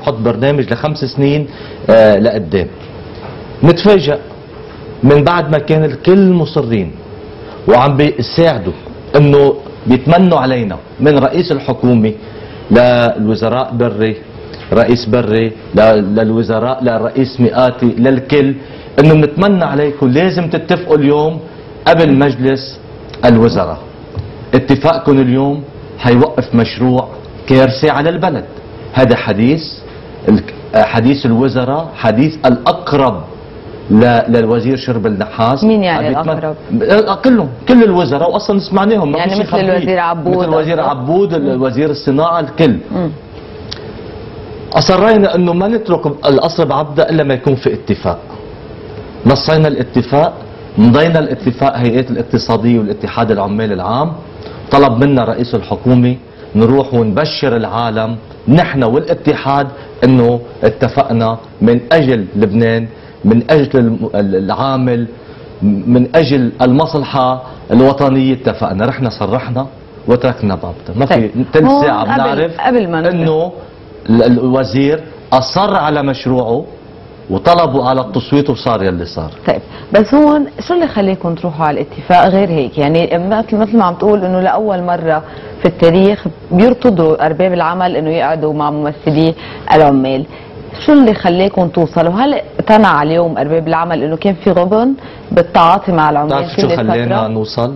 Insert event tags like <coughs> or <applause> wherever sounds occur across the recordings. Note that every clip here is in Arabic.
يحط برنامج لخمس سنين آه لقدام نتفاجأ من بعد ما كان الكل مصرين وعم بيساعدوا إنه بيتمنوا علينا من رئيس الحكومة للوزراء بري رئيس بري للوزراء للرئيس مئاتي للكل إنه بنتمنى عليكم لازم تتفقوا اليوم قبل مجلس الوزراء. اتفاقكم اليوم حيوقف مشروع كارثه على البلد. هذا حديث حديث الوزراء حديث الأقرب ل- للوزير شرب النحاس مين يعني الأقرب؟ آه، كلهم كل الوزراء واصلا سمعناهم يعني مثل. الوزير عبود مثل الوزير؟ عبود الوزير الصناعة الكل مم. أصرينا إنه ما نترك القصر بعبدة إلا ما يكون في اتفاق نصينا الاتفاق مضينا الاتفاق هيئات الاقتصادية والاتحاد العمال العام طلب منا رئيس الحكومة نروح ونبشر العالم نحن والاتحاد إنه اتفقنا من أجل لبنان من أجل العامل من أجل المصلحة الوطنية اتفقنا رحنا صرحنا وتركنا بعبده ما في طيب. ثلث هون ساعة بنعرف. إنه ال- الوزير أصر على مشروعه وطلبوا على التصويت وصار يلي صار. طيب بس هون شو اللي خليكم تروحوا على الاتفاق؟ غير هيك يعني مثل مثل ما عم تقول إنه لأول مرة في التاريخ بيرتضوا أرباب العمل إنه يقعدوا مع ممثلي العمال. شو اللي خليكم توصلوا؟ هل اقتنع اليوم أرباب العمل إنه كان في غبن بالتعاطي مع العمال بتعرف شو خلينا نوصل؟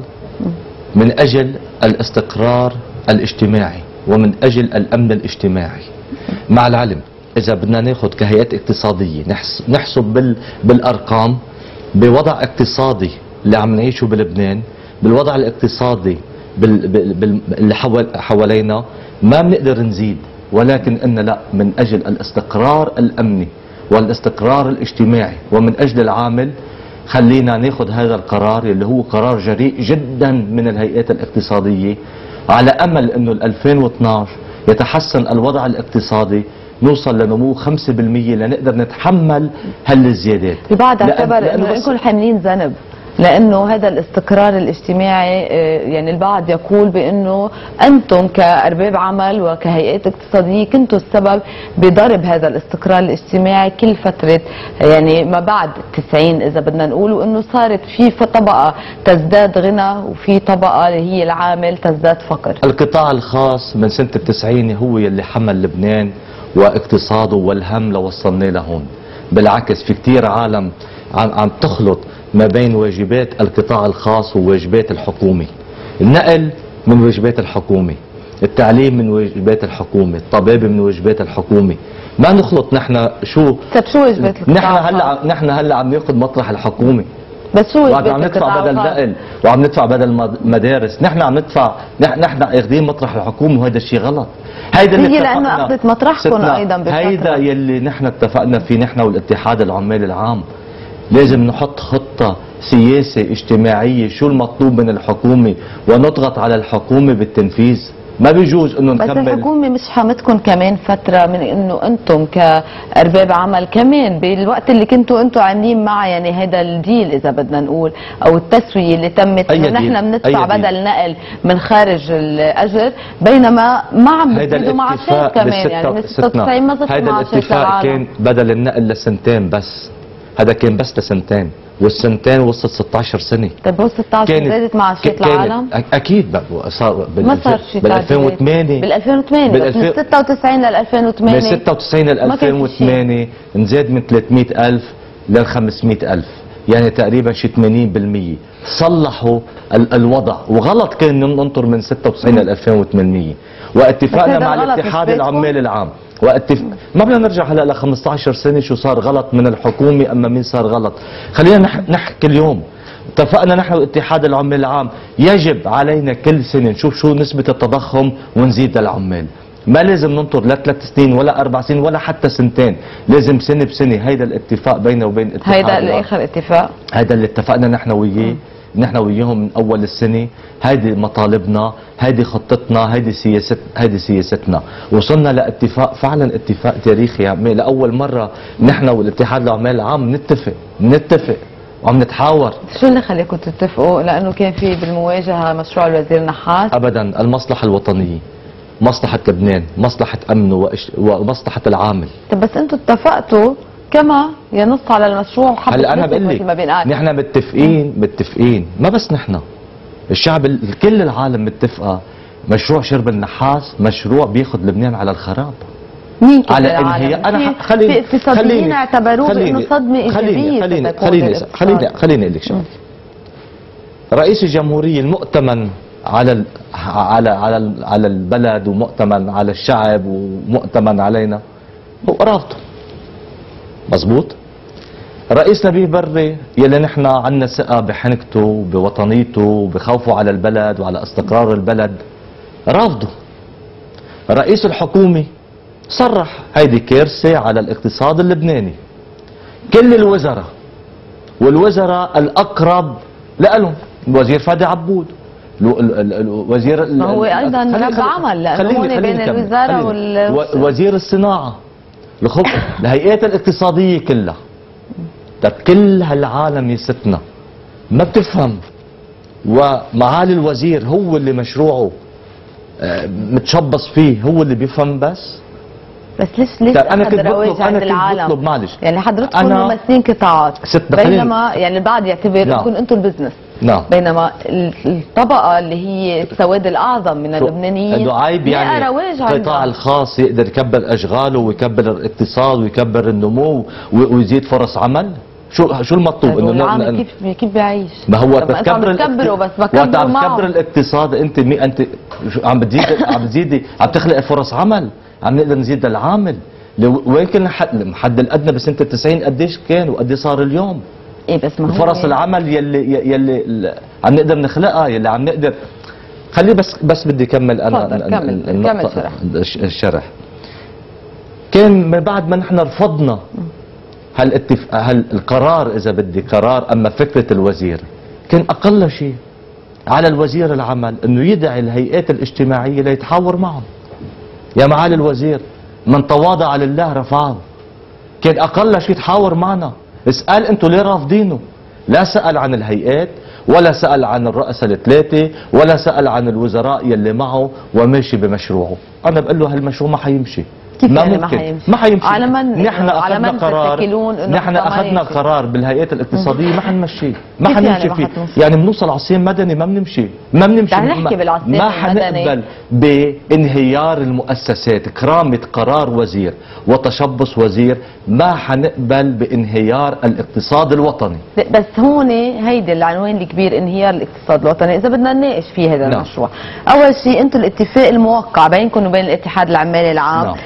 من أجل الاستقرار الاجتماعي ومن أجل الأمن الاجتماعي. مع العلم إذا بدنا ناخذ كهيئات اقتصادية نحس- نحسب بال بالأرقام بوضع اقتصادي اللي عم نعيشه بلبنان بالوضع الاقتصادي بال بال اللي حول حوالينا ما بنقدر نزيد ولكن ان لا من أجل الاستقرار الأمني والاستقرار الاجتماعي ومن أجل العامل خلينا ناخذ هذا القرار اللي هو قرار جريء جدا من الهيئات الاقتصادية على أمل إنه ال 2012 يتحسن الوضع الاقتصادي نوصل لنمو 5% لنقدر نتحمل هالزيادات. البعض اعتبر إنه إنكم حاملين ذنب. لأنه هذا الاستقرار الاجتماعي آه، يعني البعض يقول بإنه أنتم كأرباب عمل وكهيئات اقتصادية كنتوا السبب بضرب هذا الاستقرار الاجتماعي كل فترة. يعني ما بعد التسعين إذا بدنا نقول وإنه صارت في طبقة تزداد غنى وفي طبقة اللي هي العامل تزداد فقر. القطاع الخاص من سنة التسعين هو يلي حمل لبنان. واقتصاده والهم لوصلنا لهون. بالعكس في كتير عالم عم, عم تخلط ما بين واجبات القطاع الخاص وواجبات الحكومة. النقل من واجبات الحكومة التعليم من واجبات الحكومة الطبابة من واجبات الحكومة. ما نخلط نحن شو طيب شو واجبات نحن القطاع هلأ الخاص؟ نحن هلأ عم ناخذ مطرح الحكومة. بس شو بعد واجبات عم ندفع بدل؟ نقل وعم ندفع بدل مد- مدارس نحن عم ندفع نحن اخذين مطرح الحكومة وهذا الشيء غلط هيدا اللي هي لأنه اتفقنا. أخذت مطرحكم أيضاً بفترة. هيدا يلي نحن اتفقنا فيه نحن والاتحاد العمال العام لازم نحط خطة سياسة اجتماعية شو المطلوب من الحكومة ونضغط على الحكومة بالتنفيذ ما بيجوز إنه بس نكمل الحكومة مش حامتكم كمان فترة من إنه أنتم كأرباب عمل كمان بالوقت اللي كنتوا أنتم عاملين مع يعني هذا الديل إذا بدنا نقول أو التسوية اللي تمت إنه؟ نحن بندفع؟ بدل نقل من خارج الأجر بينما ما عم بتزيدوا الاتفاق كمان يعني من بالستة 96 ما معاشات الاتفاق كان بدل النقل لسنتين بس هذا كان بس لسنتين والسنتين وصلت 16 سنة. طيب هو 16 زادت معاشات كانت- العالم؟ أكيد بقى صار بال ما صار شيء بال 2008 بال 2008 بس من بالألفين- 96 لل 2008 من 96 ل ما كان في شيء. 2008 نزاد من 300 ألف لل 500 ألف. يعني تقريبا شي 80% صلحوا ال الوضع. وغلط كان ننطر من 96 ل 2800 واتفقنا مع الاتحاد؟ العمال العام. واتف... ما بدنا نرجع هلأ ل 15 سنة شو صار غلط من الحكومة أما مين صار غلط. خلينا نح... نحكي اليوم. اتفقنا نحن واتحاد العمال العام يجب علينا كل سنة نشوف شو نسبة التضخم ونزيد للعمال ما لازم ننطر لا ثلاث سنين ولا أربع سنين ولا حتى سنتين. لازم سنة بسنة. هيدا الاتفاق بيننا وبين الاتحاد هيدا. الآخر اتفاق. هذا اللي اتفقنا نحن وياه. نحن وياهم من أول السنة هيدي مطالبنا هيدي خطتنا هيدي سياست هيدي سياستنا. وصلنا لاتفاق فعلا اتفاق تاريخي. يعني لأول مرة نحن والاتحاد العمال العام نتفق نتفق وعم نتحاور. شو اللي خليكم تتفقوا؟ لأنه كان في بالمواجهة مشروع الوزير نحاس. ابدا المصلحة الوطنية مصلحة لبنان مصلحة أمنه ومصلحة العامل. طب بس أنتم اتفقتوا كما ينص على المشروع وحبة هلا أنا بقول لك نحن متفقين متفقين. ما بس نحن. الشعب ال- كل العالم متفقه مشروع شرب النحاس مشروع بياخذ لبنان على الخراب. مين كده على العالم؟ أنا خليني اقتصاديين اعتبروه بانه صدمة إيجابية خليني خليني. خليني خليني أقول لك شغلة. رئيس الجمهورية المؤتمن على على على على البلد ومؤتمن على الشعب ومؤتمن علينا هو رافضه مزبوط رئيس نبيه بري يلي نحن عنا ثقة بحنكته بوطنيته بخوفه على البلد وعلى استقرار البلد رافضه. رئيس الحكومة صرح هيدي كارثة على الاقتصاد اللبناني. كل الوزراء والوزراء الأقرب لهم الوزير فادي عبود الو- ال- ال- الوزير ال- ما هو خلي- رب عمل، خليني- هون بين خليني. وال- وزير الصناعة. الخب... الهيئات الاقتصادية كلها. كل هالعالم يا ستنا ما بتفهم. ومعالي الوزير هو اللي مشروعه آه، متشبص فيه هو اللي بيفهم بس. بس ليش ليش طيب أخذ كنت بطلب- أنا كنت بطلب معلش. يعني حضرتكم ممثلين قطاعات بينما يعني البعض يعتبر. انكم أنتم ال business. نعم. بينما ال- الطبقة اللي هي السواد الأعظم من اللبنانيين لقى يعني القطاع الخاص يقدر يكبر أشغاله ويكبر الاقتصاد ويكبر النمو ويزيد فرص عمل؟ شو شو المطلوب؟ طيب إنه كيف كيف بيعيش؟ ما هو بتكبر بس عم معه. تكبر الاقتصاد أنت مي أنت عم بتزيد <coughs> عم بتزيدي عم تخلق فرص عمل عم نقدر نزيد العامل. لو- وين كنا حد الحد الأدنى بسنة ال 90 قديش كان وقد صار اليوم؟ إيه بس ما هو فرص العمل يلي يلي عم نقدر نخلقها يلي عم نقدر. خليه بس بس بدي كمل أنا كمل، كمل شرح. الش- الشرح. كان من بعد ما نحن رفضنا هالاتف... هالقرار إذا بدي قرار أما فكرة الوزير. كان أقل شيء على الوزير العمل إنه يدعي الهيئات الاجتماعية ليتحاور معهم. يا معالي الوزير من تواضع لله رفعه كان أقل شيء تحاور معنا. اسأل أنتم ليه رافضينه؟ لا سأل عن الهيئات ولا سأل عن الرؤساء الثلاثة ولا سأل عن الوزراء يلي معه وماشي بمشروعه. أنا بقول له هالمشروع ما حيمشي. ما ممكن؟ ما حيمشي. على من- نحن أخذنا قرار. نحن أخذنا؟ قرار بالهيئات الاقتصادية. ما حنمشيه ما يعني حنمشي فيه؟ يعني بنوصل على صيام مدني ما بنمشي. ما بنمشي. ما-. حنقبل بانهيار المؤسسات. كرامة قرار وزير وتشبث وزير. ما حنقبل بانهيار الاقتصاد الوطني. بس هون هيدي العنوان الكبير انهيار الاقتصاد الوطني. إذا بدنا نناقش فيه هذا نعم. المشروع. أول شيء أنتم الاتفاق الموقع بينكم وبين الاتحاد العمالي العام. نعم.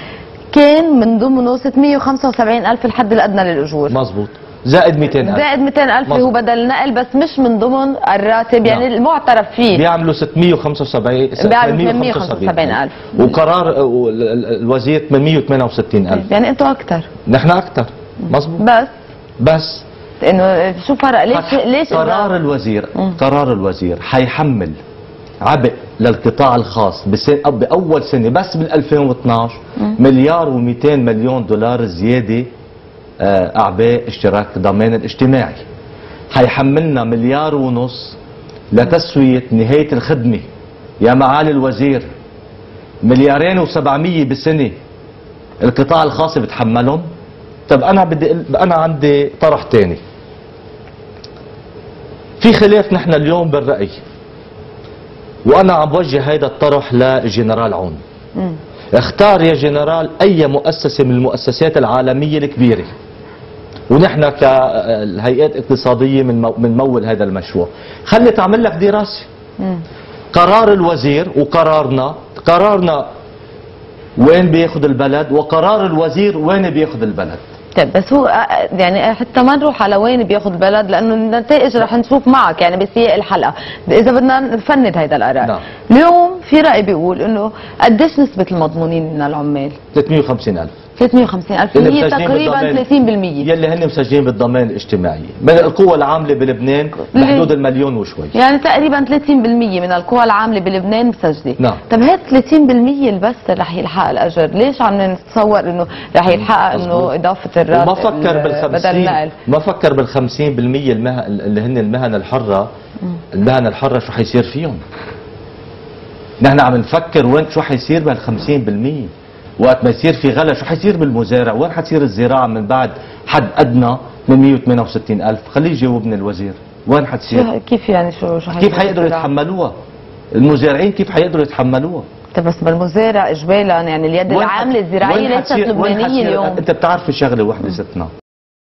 كان من ضمنه 675 ألف الحد الأدنى للأجور. مزبوط زائد 200 ألف. زائد 200 ألف مظبوط. هو بدل نقل بس مش من ضمن الراتب يعني نعم. المعترف فيه. بيعملوا 675 بيعملوا 875 ألف. وقرار ال- ال- الوزير 868 ألف. يعني أنتم أكثر نحن أكثر مزبوط بس. بس. إنه شو فرق؟ ليش ليش قرار الوزير. قرار الوزير حيحمل عبء للقطاع الخاص بسن أو باول سنة بس بال 2012 مليار و200 مليون دولار زيادة آه، أعباء اشتراك الضمان الاجتماعي. حيحملنا مليار ونص لتسوية نهاية الخدمة. يا معالي الوزير مليارين و700 بسنة القطاع الخاص بتحملهم. طب أنا بدي أنا عندي طرح تاني. في خلاف نحن اليوم بالرأي. وأنا عم بوجه هذا الطرح لجنرال عون. مم. اختار يا جنرال أي مؤسسة من المؤسسات العالمية الكبيرة. ونحن كهيئات اقتصادية منمو- منمول هذا المشروع. خلي تعمل لك دراسة. مم. قرار الوزير وقرارنا قرارنا وين بياخذ البلد وقرار الوزير وين بياخذ البلد. طيب بس هو آه، آه، يعني حتى ما نروح على وين بياخذ البلد لأنه النتائج رح نشوف معك يعني بسياق الحلقة. إذا بدنا نفند هيدا القرار نعم. اليوم في رأي بيقول إنه قديش نسبة المضمونين من العمال؟ 350000 350 ألف هي تقريبا 30% يلي هن مسجلين بالضمان الاجتماعي. من القوى العاملة بلبنان بحدود المليون وشوي. يعني تقريبا 30% من القوى العاملة بلبنان مسجلة. نعم. طيب هاد 30% اللي بس رح يلحق الأجر. ليش عم نتصور إنه رح يلحق إنه إضافة الراتب ما فكر بال 50 ما فكر بال 50% المه... اللي هن المهن الحرة. المهن الحرة شو حيصير فيهم؟ نحن عم نفكر وين شو حيصير بال 50% وقت ما يصير في غلا شو حيصير بالمزارع. وين حتصير الزراعة من بعد حد أدنى من 168 ألف؟ خليه يجاوبني الوزير. وين حتصير كيف يعني شو شو كيف حيقدروا يتحملوها؟ المزارعين كيف حيقدروا يتحملوها؟ طيب بس بالمزارع اجبالا يعني اليد العاملة الزراعية ليست لبنانية اليوم. أنت بتعرفي شغلة وحدة ستنا.